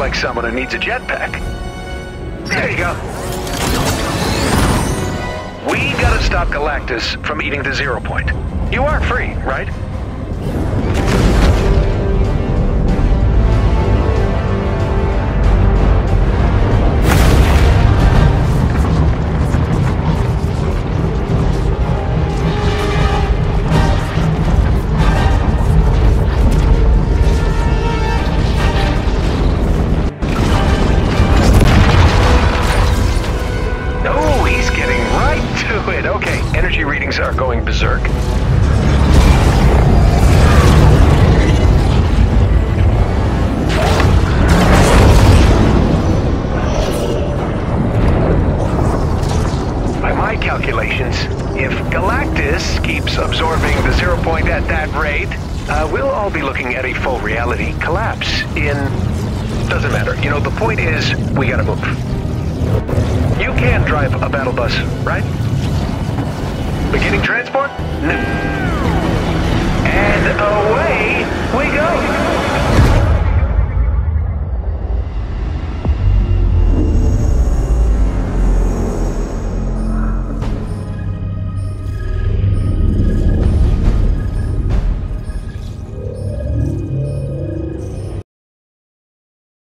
astronaut needs a jetpack. There you go. We gotta stop Galactus from eating the zero point. You are free, right? It. Okay, energy readings are going berserk. By my calculations, if Galactus keeps absorbing the zero point at that rate, uh, we'll all be looking at a full reality collapse in... Doesn't matter. You know, the point is, we gotta move. You can drive a battle bus, right? Beginning transport? No. And away we go!